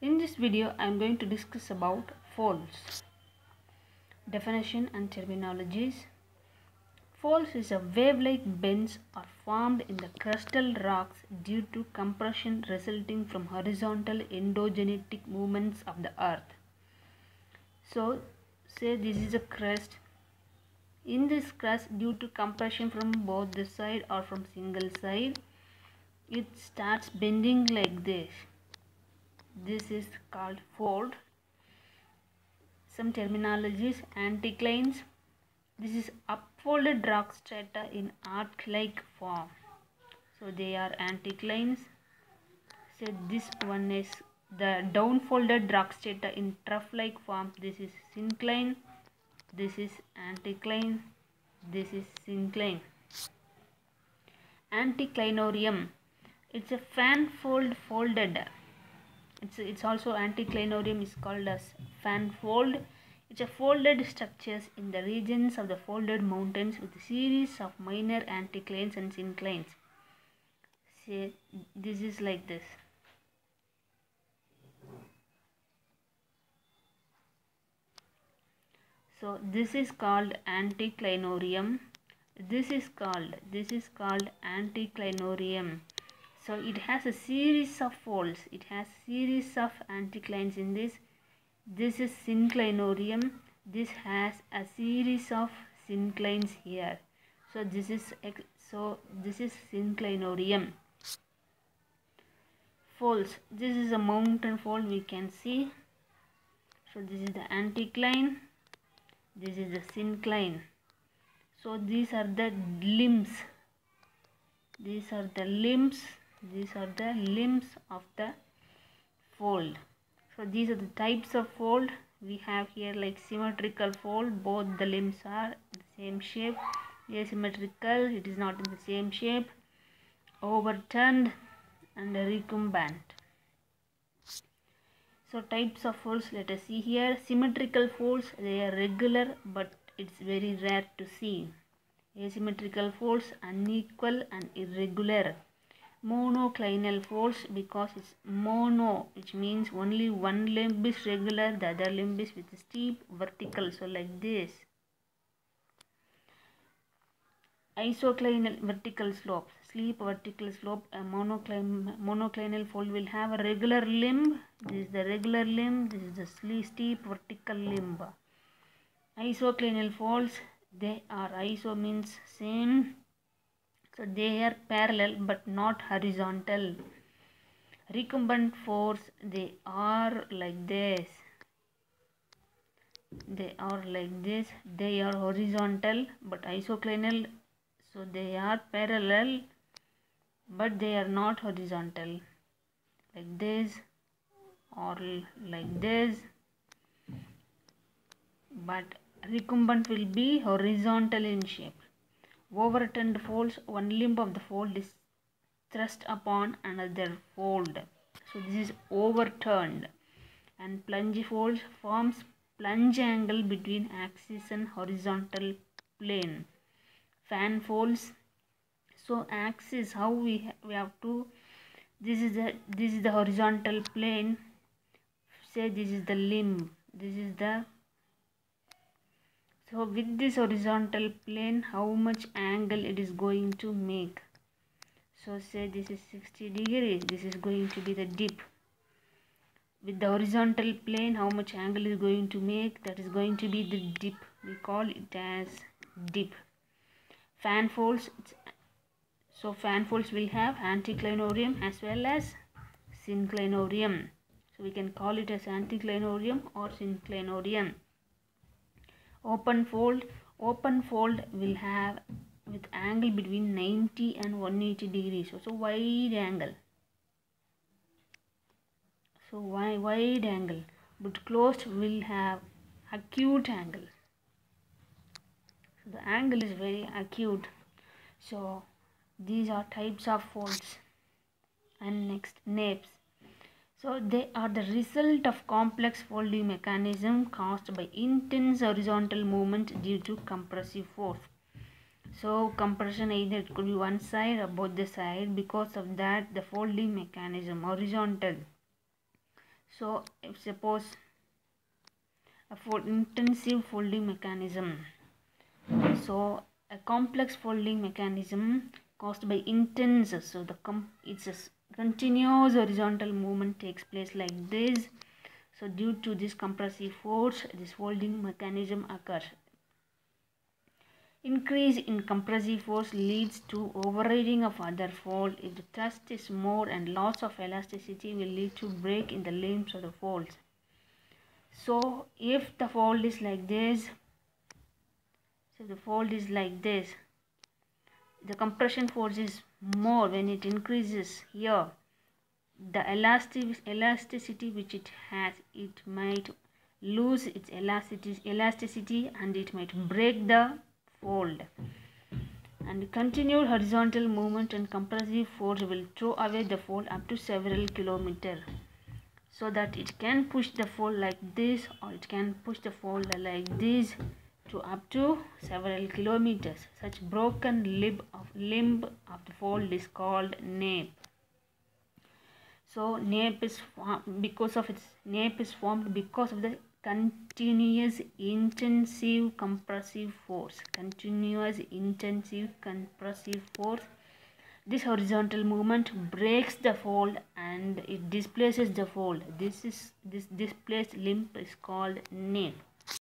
In this video, I am going to discuss about folds. Definition and terminologies. Folds is a wave-like bends are formed in the crustal rocks due to compression resulting from horizontal endogenetic movements of the earth. So, say this is a crust. In this crust, due to compression from both the side or from single side, it starts bending like this this is called fold. Some terminologies anticlines. This is upfolded rock strata in arc like form. So they are anticlines. So this one is the downfolded rock strata in trough like form. This is syncline. This is anticline. This is syncline. Anticlinorium. It's a fan fold folded it's it's also anticlinorium is called as fan fold. It's a folded structures in the regions of the folded mountains with a series of minor anticlines and synclines see this is like this. So this is called anticlinorium. This is called this is called anticlinorium so it has a series of folds. It has series of anticlines in this. This is synclinorium. This has a series of synclines here. So this is so this is synclinorium. Folds. This is a mountain fold we can see. So this is the anticline. This is the syncline. So these are the limbs. These are the limbs these are the limbs of the fold. So these are the types of fold we have here like symmetrical fold. Both the limbs are the same shape. Asymmetrical it is not in the same shape. Overturned and recumbent. So types of folds let us see here. Symmetrical folds they are regular but it's very rare to see. Asymmetrical folds unequal and irregular monoclinal folds because it's mono which means only one limb is regular the other limb is with steep vertical. So like this. Isoclinal vertical slope. Steep vertical slope. A monoclinal monoclinal fold will have a regular limb. This is the regular limb. This is the steep vertical limb. Isoclinal folds they are iso means same so they are parallel but not horizontal. Recumbent force they are like this. They are like this. They are horizontal but isoclinal. So they are parallel but they are not horizontal. Like this or like this. But recumbent will be horizontal in shape overturned folds one limb of the fold is thrust upon another fold. So this is overturned. And plunge folds forms plunge angle between axis and horizontal plane. Fan folds. So axis how we ha we have to this is the this is the horizontal plane. Say this is the limb. This is the so with this horizontal plane how much angle it is going to make? So say this is 60 degrees this is going to be the dip. With the horizontal plane how much angle is going to make? That is going to be the dip. We call it as dip. Fan folds so fan folds will have anticlinorium as well as synclinorium so we can call it as anticlinorium or synclinorium open fold. Open fold will have with angle between 90 and 180 degrees so, so wide angle. So wide, wide angle. But closed will have acute angle. So the angle is very acute. So these are types of folds. And next nappes so they are the result of complex folding mechanism caused by intense horizontal movement due to compressive force. So compression either it could be one side or both the side. Because of that the folding mechanism horizontal. So if suppose a fold, intensive folding mechanism. So a complex folding mechanism caused by intense so the com- it's a continuous horizontal movement takes place like this. So due to this compressive force this folding mechanism occurs. Increase in compressive force leads to overriding of other fold. If the thrust is more and loss of elasticity will lead to break in the limbs of the folds. So if the fold is like this so the fold is like this. The compression force is more when it increases here. The elastic elasticity which it has it might lose its elasticity elasticity and it might break the fold. And continued horizontal movement and compressive force will throw away the fold up to several kilometer so that it can push the fold like this or it can push the fold like this to up to several kilometers. Such broken limb of, limb of the fold is called nappe. So nappe is because of its nappe is formed because of the continuous intensive compressive force. Continuous intensive compressive force. This horizontal movement breaks the fold and it displaces the fold. This is this displaced limb is called nappe.